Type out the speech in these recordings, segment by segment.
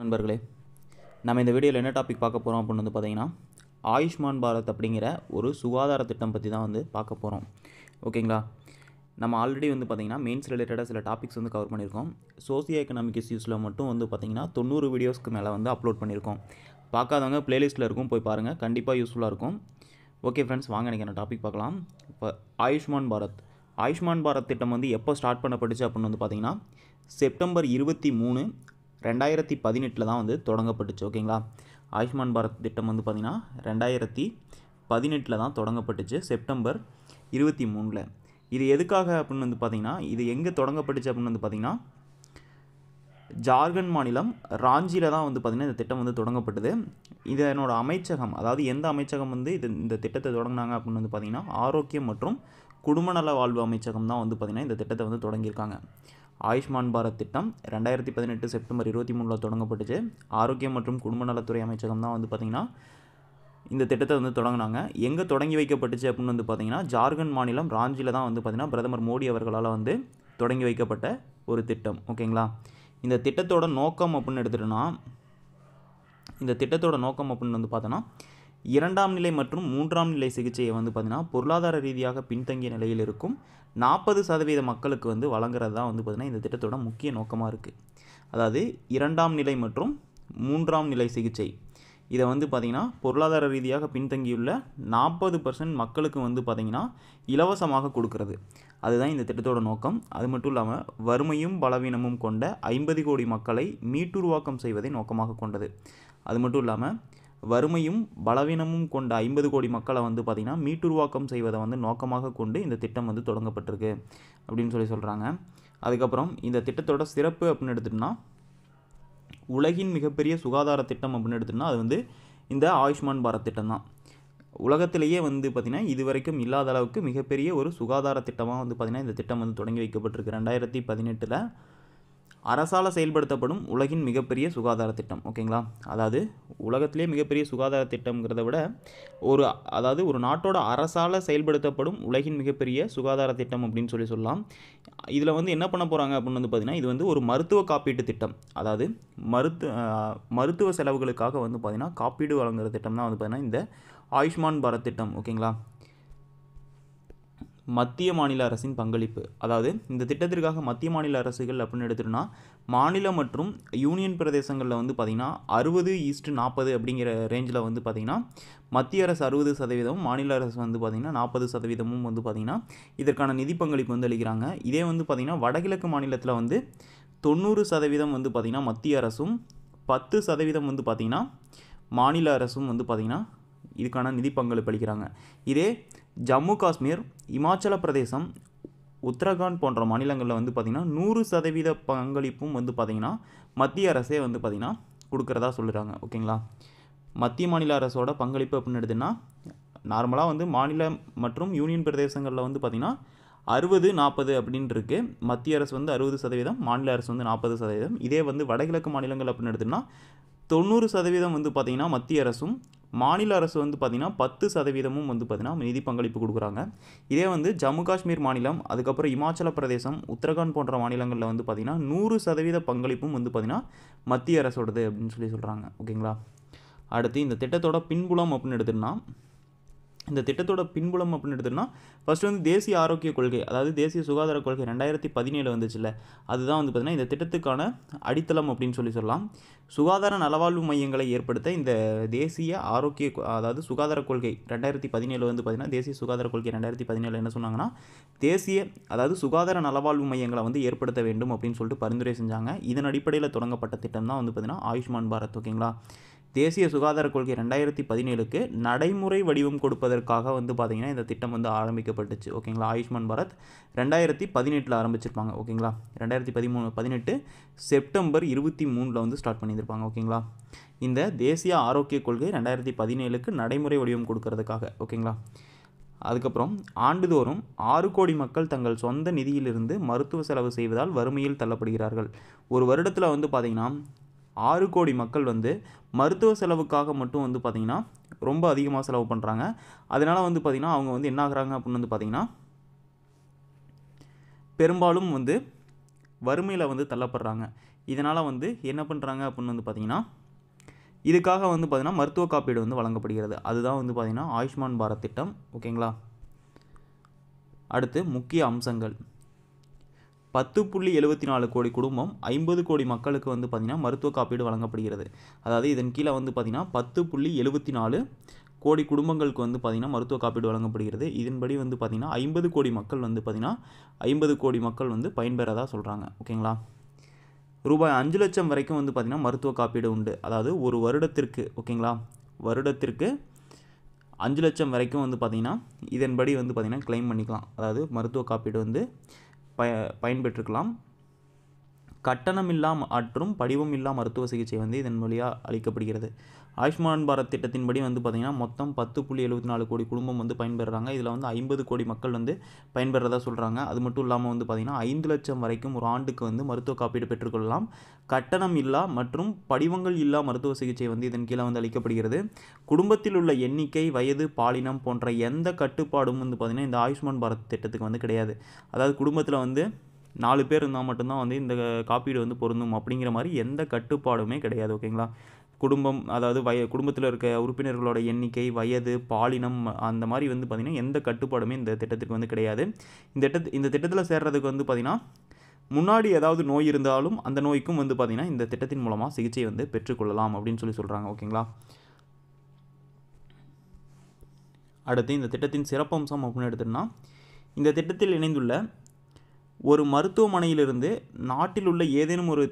நண்பர்களே நம்ம இந்த வீடியோவில் என்ன டாபிக் பார்க்க போகிறோம் அப்படின்னு வந்து பார்த்திங்கன்னா ஆயுஷ்மான் பாரத் அப்படிங்கிற ஒரு சுகாதார திட்டம் பற்றி தான் வந்து பார்க்க போகிறோம் ஓகேங்களா நம்ம ஆல்ரெடி வந்து பார்த்திங்கன்னா மெயின்ஸ் ரிலேட்டடாக சில டாபிக்ஸ் வந்து கவர் பண்ணியிருக்கோம். சோசியோ எக்கனாமிக் இஷ்யூஸில் மட்டும் வந்து பார்த்திங்கன்னா தொண்ணூறு வீடியோஸ்க்கு மேலே வந்து அப்லோட் பண்ணியிருக்கோம். பார்க்காதவங்க ப்ளேலிஸ்ட்டில் இருக்கும் போய் பாருங்கள் கண்டிப்பாக யூஸ்ஃபுல்லாக இருக்கும். ஓகே ஃப்ரெண்ட்ஸ் வாங்க எனக்கு என்ன டாபிக் பார்க்கலாம்? இப்போ ஆயுஷ்மான் பாரத். ஆயுஷ்மான் பாரத் திட்டம் வந்து எப்போ ஸ்டார்ட் பண்ணப்பட்டுச்சு அப்படின்னு வந்து பார்த்திங்கன்னா செப்டம்பர் இருபத்தி மூணு ரெண்டாயிரத்தி பதினெட்டில் தான் வந்து தொடங்கப்பட்டுச்சு ஓகேங்களா? ஆயுஷ்மான் பாரத் திட்டம் வந்து பார்த்திங்கன்னா ரெண்டாயிரத்தி பதினெட்டில் தான் தொடங்கப்பட்டுச்சு செப்டம்பர் இருபத்தி மூணில். இது எதுக்காக அப்படின்னு வந்து பார்த்திங்கன்னா இது எங்கே தொடங்கப்பட்டுச்சு அப்படின்னு வந்து பார்த்திங்கன்னா ஜார்க்கண்ட் மாநிலம் ராஞ்சியில் தான் வந்து பார்த்திங்கன்னா இந்த திட்டம் வந்து தொடங்கப்பட்டது. இதனோட அமைச்சகம் அதாவது எந்த அமைச்சகம் வந்து இது இந்த திட்டத்தை தொடங்கினாங்க அப்படின்னு வந்து பார்த்திங்கன்னா ஆரோக்கியம் மற்றும் குடும்ப நல வாழ்வு அமைச்சகம் தான் வந்து பார்த்திங்கன்னா இந்த திட்டத்தை வந்து தொடங்கியிருக்காங்க. ஆயுஷ்மான் பாரத் திட்டம் ரெண்டாயிரத்தி பதினெட்டு செப்டம்பர் இருபத்தி மூணில் தொடங்கப்பட்டுச்சு. ஆரோக்கியம் மற்றும் குடும்ப நலத்துறை அமைச்சகம் தான் வந்து பார்த்திங்கன்னா இந்த திட்டத்தை வந்து தொடங்கினாங்க. எங்கே தொடங்கி வைக்கப்பட்டுச்சு அப்படின்னு வந்து பார்த்திங்கன்னா ஜார்க்கண்ட் மாநிலம் ராஞ்சியில் தான் வந்து பார்த்திங்கன்னா பிரதமர் மோடி அவர்களால் வந்து தொடங்கி வைக்கப்பட்ட ஒரு திட்டம். ஓகேங்களா? இந்த திட்டத்தோட நோக்கம் அப்படின்னு எடுத்துகிட்டோன்னா இந்த திட்டத்தோட நோக்கம் அப்படின்னு வந்து பார்த்தோன்னா இரண்டாம் நிலை மற்றும் மூன்றாம் நிலை சிகிச்சையை வந்து பார்த்திங்கன்னா பொருளாதார ரீதியாக பின்தங்கிய நிலையில் இருக்கும். நாற்பது சதவீத மக்களுக்கு வந்து வழங்குறது தான் வந்து பார்த்திங்கன்னா இந்த திட்டத்தோட முக்கிய நோக்கமாக இருக்குது அதாவது இரண்டாம் நிலை மற்றும் மூன்றாம் நிலை சிகிச்சை. இதை வந்து பார்த்திங்கன்னா பொருளாதார ரீதியாக பின்தங்கியுள்ள நாற்பது பர்சன்ட் மக்களுக்கு வந்து பார்த்திங்கன்னா இலவசமாக கொடுக்கறது. அதுதான் இந்த திட்டத்தோட நோக்கம். அது மட்டும் இல்லாமல் வறுமையும் பலவீனமும் கொண்ட ஐம்பது கோடி மக்களை மீட்டுருவாக்கம் செய்வதை நோக்கமாக கொண்டது. அது மட்டும் இல்லாமல் வறுமையும் பலவீனமும் கொண்ட ஐம்பது கோடி மக்களை வந்து பார்த்திங்கன்னா மீட்டுருவாக்கம் செய்வதை வந்து நோக்கமாக கொண்டு இந்த திட்டம் வந்து தொடங்கப்பட்டிருக்கு அப்படின்னு சொல்லி சொல்கிறாங்க அதுக்கப்புறம் இந்த திட்டத்தோட சிறப்பு அப்படின்னு எடுத்துட்டோம்னா உலகின் மிகப்பெரிய சுகாதார திட்டம் அப்படின்னு எடுத்துட்டோம்னா அது வந்து இந்த ஆயுஷ்மான் பாரத் திட்டம் தான். உலகத்திலேயே வந்து பார்த்திங்கன்னா இது வரைக்கும் இல்லாத அளவுக்கு மிகப்பெரிய ஒரு சுகாதார திட்டமாக வந்து பார்த்திங்கன்னா இந்த திட்டம் வந்து தொடங்கி வைக்கப்பட்டிருக்கு. ரெண்டாயிரத்தி பதினெட்டில் அரசால் செயல்படுத்தப்படும் உலகின் மிகப்பெரிய சுகாதார திட்டம் ஓகேங்களா? அதாவது உலகத்திலே மிகப்பெரிய சுகாதார திட்டம்ங்கிறத விட ஒரு அதாவது ஒரு நாட்டோட அரசால் செயல்படுத்தப்படும் உலகின் மிகப்பெரிய சுகாதார திட்டம் அப்படின்னு சொல்லி சொல்லலாம். இதில் வந்து என்ன பண்ண போகிறாங்க அப்படின்னு வந்து பார்த்திங்கன்னா இது வந்து ஒரு மருத்துவ காப்பீட்டு திட்டம். அதாவது மருத்து மருத்துவ செலவுகளுக்காக வந்து பார்த்திங்கன்னா காப்பீடு வழங்குகிற திட்டம் தான் வந்து பார்த்திங்கன்னா இந்த ஆயுஷ்மான் பாரத் திட்டம் ஓகேங்களா? மத்திய மாநில அரசின் பங்களிப்பு. அதாவது இந்த திட்டத்திற்காக மத்திய மாநில அரசுகள் அப்படின்னு எடுத்துட்டோம்னா மாநில மற்றும் யூனியன் பிரதேசங்களில் வந்து பார்த்திங்கன்னா அறுபது ஈஸ்ட்டு நாற்பது அப்படிங்கிற ரேஞ்சில் வந்து பார்த்திங்கன்னா மத்திய அரசு அறுபது சதவீதமும் மாநில அரசு வந்து பார்த்திங்கன்னா நாற்பது சதவீதமும் வந்து பார்த்திங்கன்னா இதற்கான நிதி பங்களிப்பு வந்து அளிக்கிறாங்க. இதே வந்து பார்த்திங்கன்னா வடகிழக்கு மாநிலத்தில் வந்து தொண்ணூறு சதவீதம் வந்து பார்த்திங்கன்னா மத்திய அரசும் பத்து சதவீதம் வந்து பார்த்திங்கன்னா மாநில அரசும் வந்து பார்த்திங்கன்னா இதுக்கான நிதி பங்களிப்பு அளிக்கிறாங்க. இதே ஜம்மு காஷ்மீர் இமாச்சல பிரதேசம் உத்தரகாண்ட் போன்ற மாநிலங்களில் வந்து பார்த்திங்கன்னா நூறு சதவீத பங்களிப்பும் வந்து பார்த்திங்கன்னா மத்திய அரசே வந்து பார்த்திங்கன்னா கொடுக்குறதா சொல்லுறாங்க. ஓகேங்களா? மத்திய மாநில அரசோட பங்களிப்பு அப்படின்னு எடுத்துன்னா நார்மலாக வந்து மாநில மற்றும் யூனியன் பிரதேசங்களில் வந்து பார்த்திங்கன்னா அறுபது நாற்பது அப்படின்னு இருக்கு. மத்திய அரசு வந்து அறுபது சதவீதம் மாநில அரசு வந்து நாற்பது சதவீதம். இதே வந்து வடகிழக்கு மாநிலங்கள் அப்படின்னு எடுத்துன்னா தொண்ணூறு சதவீதம் வந்து பார்த்திங்கன்னா மத்திய அரசும் மாநில அரசு வந்து பார்த்திங்கன்னா பத்து சதவீதமும் வந்து பார்த்திங்கன்னா நிதி பங்களிப்பு கொடுக்குறாங்க. இதே வந்து ஜம்மு காஷ்மீர் மாநிலம் அதுக்கப்புறம் இமாச்சல பிரதேசம் உத்தரகாண்ட் போன்ற மாநிலங்களில் வந்து பார்த்திங்கன்னா நூறு சதவீத பங்களிப்பும் வந்து பார்த்திங்கன்னா மத்திய அரசோடது அப்படின்னு சொல்லி சொல்கிறாங்க ஓகேங்களா? அடுத்து இந்த திட்டத்தோட பின்புலம் அப்படின்னு எடுத்துன்னா இந்த திட்டத்தோட பின்புலம் அப்படின்னு எடுத்துட்டோம்னா ஃபஸ்ட்டு வந்து தேசிய ஆரோக்கிய கொள்கை அதாவது தேசிய சுகாதார கொள்கை ரெண்டாயிரத்தி பதினேழு வந்துச்சுல்ல அதுதான் வந்து பார்த்திங்கன்னா இந்த திட்டத்துக்கான அடித்தளம் அப்படின்னு சொல்லி சொல்லலாம். சுகாதார நலவாழ்வு மையங்களை ஏற்படுத்த இந்த தேசிய ஆரோக்கிய அதாவது சுகாதார கொள்கை ரெண்டாயிரத்தி பதினேழு வந்து பார்த்திங்கன்னா தேசிய சுகாதார கொள்கை ரெண்டாயிரத்தி பதினேழு என்ன சொன்னாங்கன்னா தேசிய அதாவது சுகாதார நலவாழ்வு மையங்களை வந்து ஏற்படுத்த வேண்டும் அப்படின்னு சொல்லிட்டு பரிந்துரை செஞ்சாங்க. இதன் அடிப்படையில் தொடங்கப்பட்ட திட்டம் தான் வந்து பார்த்திங்கன்னா ஆயுஷ்மான் பாரத் ஓகேங்களா தேசிய சுகாதார கொள்கை ரெண்டாயிரத்தி பதினேழுக்கு நடைமுறை வடிவம் கொடுப்பதற்காக வந்து பார்த்திங்கன்னா இந்த திட்டம் வந்து ஆரம்பிக்கப்பட்டுச்சு. ஓகேங்களா? ஆயுஷ்மான் பாரத் ரெண்டாயிரத்தி பதினெட்டில் ஆரம்பிச்சிருப்பாங்க. ஓகேங்களா? ரெண்டாயிரத்தி பதிமூணு பதினெட்டு செப்டம்பர் இருபத்தி மூணில் வந்து ஸ்டார்ட் பண்ணியிருப்பாங்க. ஓகேங்களா? இந்த தேசிய ஆரோக்கிய கொள்கை ரெண்டாயிரத்தி பதினேழுக்கு நடைமுறை வடிவம் கொடுக்கறதுக்காக. ஓகேங்களா? அதுக்கப்புறம் ஆண்டுதோறும் ஆறு கோடி மக்கள் தங்கள் சொந்த நிதியிலிருந்து மருத்துவ செலவு செய்வதால் வறுமையில் தள்ளப்படுகிறார்கள். ஒரு வருடத்தில் வந்து பார்த்திங்கன்னா ஆறு கோடி மக்கள் வந்து மருத்துவ செலவுக்காக மட்டும் வந்து பார்த்திங்கன்னா ரொம்ப அதிகமாக செலவு பண்ணுறாங்க அதனால் வந்து பார்த்திங்கன்னா அவங்க வந்து என்ன ஆகுறாங்க அப்படின்னு வந்து பார்த்திங்கன்னா பெரும்பாலும் வந்து வறுமையில் வந்து தள்ளப்படுறாங்க. இதனால் வந்து என்ன பண்ணுறாங்க அப்படின்னு வந்து பார்த்திங்கன்னா இதுக்காக வந்து பார்த்திங்கன்னா மருத்துவ காப்பீடு வந்து வழங்கப்படுகிறது. அதுதான் வந்து பார்த்திங்கன்னா ஆயுஷ்மான் பாரத் திட்டம். ஓகேங்களா? அடுத்து முக்கிய அம்சங்கள். பத்து புள்ளி எழுபத்தி நாலு கோடி குடும்பம் ஐம்பது கோடி மக்களுக்கு வந்து பார்த்திங்கன்னா மருத்துவ காப்பீடு வழங்கப்படுகிறது. அதாவது இதன் கீழே வந்து பார்த்திங்கன்னா பத்து புள்ளி எழுபத்தி நாலு கோடி குடும்பங்களுக்கு வந்து பார்த்திங்கன்னா மருத்துவ காப்பீடு வழங்கப்படுகிறது. இதன்படி வந்து பார்த்திங்கன்னா ஐம்பது கோடி மக்கள் வந்து பார்த்திங்கன்னா ஐம்பது கோடி மக்கள் வந்து பயன்பெறதா சொல்கிறாங்க ஓகேங்களா? ரூபாய் அஞ்சு லட்சம் வரைக்கும் வந்து பார்த்திங்கன்னா மருத்துவ காப்பீடு உண்டு. அதாவது ஒரு வருடத்திற்கு ஓகேங்களா? வருடத்திற்கு அஞ்சு லட்சம் வரைக்கும் வந்து பார்த்திங்கன்னா இதன்படி வந்து பார்த்திங்கன்னா கிளைம் பண்ணிக்கலாம். அதாவது மருத்துவ காப்பீடு வந்து பய பயன்பெற்றுக்கலாம் கட்டணமில்லா மற்றும் படிவம் இல்லா மருத்துவ சிகிச்சை வந்து இதன் வழியாக அளிக்கப்படுகிறது. ஆயுஷ்மான் பாரத் திட்டத்தின்படி வந்து பார்த்திங்கன்னா மொத்தம் பத்து புள்ளி எழுபத்தி நாலு கோடி குடும்பம் வந்து பயன்பெறுறாங்க இதில் வந்து ஐம்பது கோடி மக்கள் வந்து பயன்பெறதா சொல்கிறாங்க அது மட்டும் இல்லாமல் வந்து பார்த்திங்கன்னா ஐந்து லட்சம் வரைக்கும் ஒரு ஆண்டுக்கு வந்து மருத்துவ காப்பீடு பெற்றுக்கொள்ளலாம். கட்டணம் இல்லா மற்றும் படிவங்கள் இல்லா மருத்துவ சிகிச்சை வந்து இதன் கீழே வந்து அளிக்கப்படுகிறது. குடும்பத்தில் உள்ள எண்ணிக்கை வயது பாலினம் போன்ற எந்த கட்டுப்பாடும் வந்து பார்த்திங்கன்னா இந்த ஆயுஷ்மான் பாரத் திட்டத்துக்கு வந்து கிடையாது. அதாவது குடும்பத்தில் வந்து நாலு பேர் இருந்தால் மட்டும்தான் வந்து இந்த காப்பீடு வந்து பொருந்தும் அப்படிங்கிற மாதிரி எந்த கட்டுப்பாடுமே கிடையாது ஓகேங்களா? குடும்பம் அதாவது வய குடும்பத்தில் இருக்க உறுப்பினர்களோட எண்ணிக்கை வயது பாலினம் அந்த மாதிரி வந்து பார்த்திங்கன்னா எந்த கட்டுப்பாடுமே இந்த திட்டத்துக்கு வந்து கிடையாது. இந்த திட்டத்து இந்த திட்டத்தில் சேர்றதுக்கு வந்து பார்த்திங்கன்னா முன்னாடி ஏதாவது நோய் இருந்தாலும் அந்த நோய்க்கும் வந்து பார்த்திங்கன்னா இந்த திட்டத்தின் மூலமாக சிகிச்சை வந்து பெற்றுக்கொள்ளலாம் அப்படின்னு சொல்லி சொல்கிறாங்க ஓகேங்களா? அடுத்து இந்த திட்டத்தின் சிறப்பம்சம் அப்படின்னு எடுத்தோம்னா இந்த திட்டத்தில் இணைந்துள்ள ஒரு மருத்துவமனையிலிருந்து நாட்டில் உள்ள ஏதேனும் ஒரு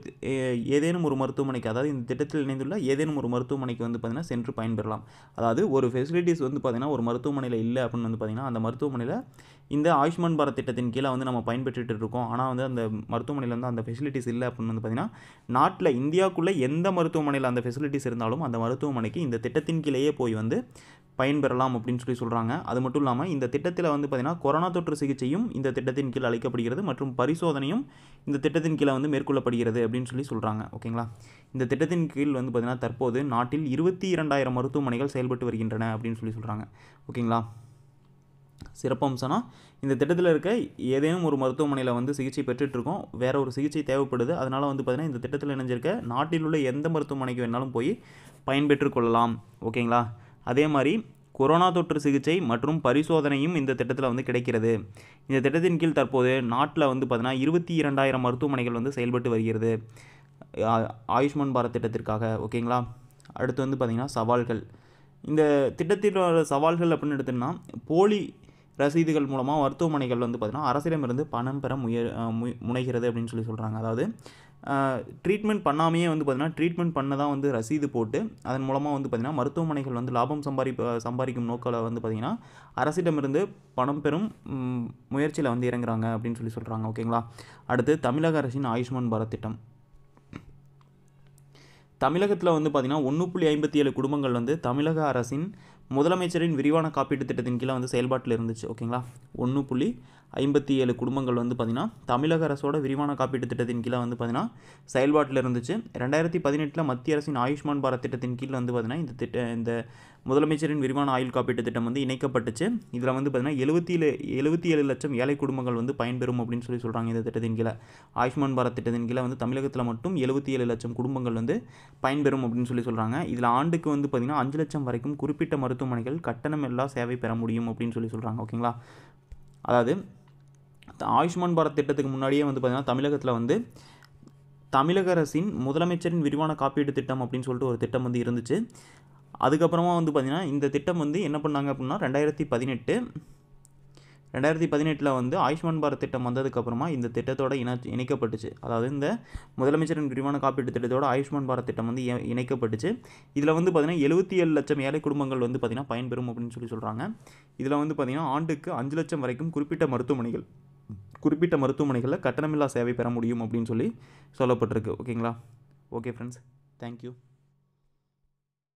ஏதேனும் ஒரு மருத்துவமனைக்கு அதாவது இந்த திட்டத்தில் இணைந்துள்ள ஏதேனும் ஒரு மருத்துவமனைக்கு வந்து பார்த்திங்கன்னா சென்று பயன்பெறலாம். அதாவது ஒரு ஃபெசிலிட்டிஸ் வந்து பார்த்திங்கன்னா ஒரு மருத்துவமனையில் இல்லை அப்படின்னு வந்து பார்த்திங்கன்னா அந்த மருத்துவமனையில் இந்த ஆயுஷ்மான் பாரத் திட்டத்தின் கீழே வந்து நம்ம பயன்பெற்றுட்டு இருக்கோம். ஆனால் வந்து அந்த மருத்துவமனையில் வந்து அந்த ஃபெசிலிட்டிஸ் இல்லை அப்படின்னு வந்து பார்த்திங்கன்னா நாட்டில் இந்தியாவுக்குள்ளே எந்த மருத்துவமனையில் அந்த ஃபெசிலிட்டிஸ் இருந்தாலும் அந்த மருத்துவமனைக்கு இந்த திட்டத்தின் கீழேயே போய் வந்து பயன்பெறலாம் அப்படின்னு சொல்லி சொல்கிறாங்க அது மட்டும் இல்லாமல் இந்த திட்டத்தில் வந்து பார்த்திங்கன்னா கொரோனா தொற்று சிகிச்சையும் இந்த திட்டத்தின் கீழ் அளிக்கப்படுகிறது. மற்றும் மற்றும் பரிசோதனையும் இந்த திட்டத்தின் கீழே வந்து மேற்கொள்ளப்படுகிறது அப்படின்னு சொல்லி சொல்கிறாங்க ஓகேங்களா? இந்த திட்டத்தின் கீழ் வந்து பார்த்திங்கன்னா தற்போது நாட்டில் இருபத்தி இரண்டாயிரம் மருத்துவமனைகள் செயல்பட்டு வருகின்றன அப்படின்னு சொல்லி சொல்கிறாங்க ஓகேங்களா? சிறப்பம்சம்னா இந்த திட்டத்தில் இருக்க ஏதேனும் ஒரு மருத்துவமனையில் வந்து சிகிச்சை பெற்றுட்ருக்கோம் வேற ஒரு சிகிச்சை தேவைப்படுது. அதனால் வந்து பார்த்திங்கன்னா இந்த திட்டத்தில் இணைஞ்சிருக்க நாட்டில் உள்ள எந்த மருத்துவமனைக்கு வேணாலும் போய் பயன்பெற்று கொள்ளலாம். ஓகேங்களா? அதே மாதிரி கொரோனா தொற்று சிகிச்சை மற்றும் பரிசோதனையும் இந்த திட்டத்தில் வந்து கிடைக்கிறது. இந்த திட்டத்தின் கீழ் தற்போது நாட்டில் வந்து பார்த்தீங்கன்னா இருபத்தி இரண்டாயிரம் மருத்துவமனைகள் வந்து செயல்பட்டு வருகிறது. ஆயுஷ்மான் பாரத் திட்டத்திற்காக ஓகேங்களா? அடுத்து வந்து பார்த்திங்கன்னா சவால்கள். இந்த திட்டத்திலோட சவால்கள் அப்படின்னு எடுத்தோம்னா போலி ரசீதுகள் மூலமாக மருத்துவமனைகள் வந்து பார்த்திங்கன்னா அரசிடமிருந்து பணம் பெற முய முனைகிறது அப்படின்னு சொல்லி சொல்கிறாங்க அதாவது ட்ரீட்மெண்ட் பண்ணாமையே வந்து பார்த்திங்கன்னா ட்ரீட்மெண்ட் பண்ண தான் வந்து ரசீது போட்டு அதன் மூலமாக வந்து பார்த்திங்கன்னா மருத்துவமனைகள் வந்து லாபம் சம்பாதிப்ப சம்பாதிக்கும் நோக்கில் வந்து பார்த்திங்கன்னா அரசிடமிருந்து பணம் பெறும் முயற்சியில் வந்து இறங்குறாங்க அப்படின்னு சொல்லி சொல்கிறாங்க ஓகேங்களா அடுத்து தமிழக அரசின் ஆயுஷ்மான் பாரத் திட்டம். தமிழகத்தில் வந்து பார்த்திங்கன்னா ஒன்று புள்ளி ஐம்பத்தி ஏழு குடும்பங்கள் வந்து தமிழக அரசின் முதலமைச்சரின் விரிவான காப்பீட்டு திட்டத்தின் கீழே வந்து செயல்பாட்டில் இருந்துச்சு ஓகேங்களா? ஒன்று புள்ளி ஐம்பத்தி ஏழு குடும்பங்கள் வந்து பார்த்திங்கன்னா தமிழக அரசோட விரிவான காப்பீட்டு திட்டத்தின் கீழே வந்து பார்த்திங்கன்னா செயல்பாட்டில் இருந்துச்சு. ரெண்டாயிரத்தி பதினெட்டில் மத்திய அரசின் ஆயுஷ்மான் பாரத் திட்டத்தின் கீழ் வந்து பார்த்திங்கன்னா இந்த திட்ட இந்த முதலமைச்சரின் விரிவான ஆயுள் காப்பீட்டு திட்டம் வந்து இணைக்கப்பட்டுச்சு. இதில் வந்து பார்த்திங்கன்னா எழுபத்தி ஏழு எழுபத்தி ஏழு லட்சம் ஏழை குடும்பங்கள் வந்து பயன்பெறும் அப்படின்னு சொல்லி சொல்கிறாங்க இந்த திட்டத்தின் கீழே. ஆயுஷ்மான் பாரத் திட்டத்தின் கீழே வந்து தமிழகத்தில் மட்டும் எழுபத்தி ஏழு லட்சம் குடும்பங்கள் வந்து பயன்பெறும் அப்படின்னு சொல்லி சொல்கிறாங்க இதில் ஆண்டுக்கு வந்து பார்த்திங்கன்னா அஞ்சு லட்சம் வரைக்கும் குறிப்பிட்ட மருத்துவ மருத்துவமனைகள் கட்டணம் எல்லா சேவை பெற முடியும் அப்படின்னு சொல்லி சொல்கிறாங்க ஓகேங்களா அதாவது ஆயுஷ்மான் பாரத் திட்டத்துக்கு முன்னாடியே வந்து பார்த்திங்கன்னா தமிழகத்தில் வந்து தமிழக அரசின் முதலமைச்சரின் விரிவான காப்பீடு திட்டம் அப்படின்னு சொல்லிட்டு ஒரு திட்டம் வந்து இருந்துச்சு. அதுக்கப்புறமா வந்து பார்த்திங்கன்னா இந்த திட்டம் வந்து என்ன பண்ணாங்க அப்படின்னா ரெண்டாயிரத்தி பதினெட்டு ரெண்டாயிரத்தி பதினெட்டில் வந்து ஆயுஷ்மான் பாரத் திட்டம் வந்ததுக்கப்புறமா இந்த திட்டத்தோட இணை இணைக்கப்பட்டுச்சு. அதாவது இந்த முதலமைச்சரின் விரிவான காப்பீட்டு திட்டத்தோட ஆயுஷ்மான் பாரத் திட்டம் வந்து இணைக்கப்பட்டுச்சு. இதில் வந்து பார்த்திங்கன்னா எழுபத்தி ஏழு லட்சம் ஏழை குடும்பங்கள் வந்து பார்த்திங்கன்னா பயன்பெறும் அப்படின்னு சொல்லி சொல்கிறாங்க இதில் வந்து பார்த்திங்கன்னா ஆண்டுக்கு அஞ்சு லட்சம் வரைக்கும் குறிப்பிட்ட மருத்துவமனைகள் குறிப்பிட்ட மருத்துவமனைகளில் கட்டணமில்லா சேவை பெற முடியும் அப்படின்னு சொல்லி சொல்லப்பட்டிருக்கு. ஓகேங்களா? Okay friends thank you